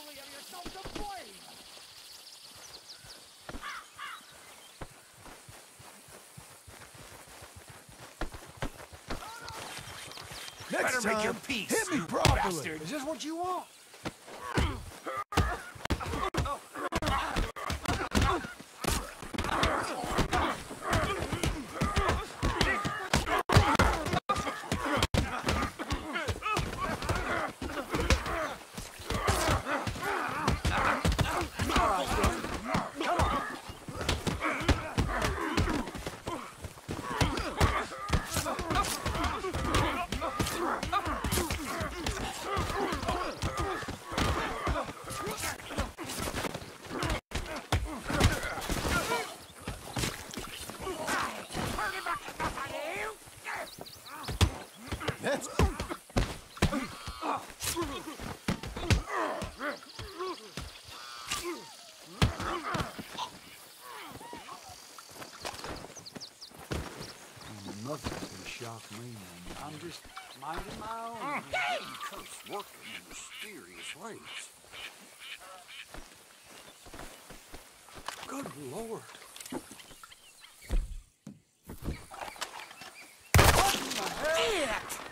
only of yourself to blame! Next Better time, make your peace, hit me properly. Bastard. Is this what you want? That's... Nothing's gonna shock me no I'm just minding my own. Hey! Kurt's working in mysterious ways. Good lord. What in the hell? Idiot!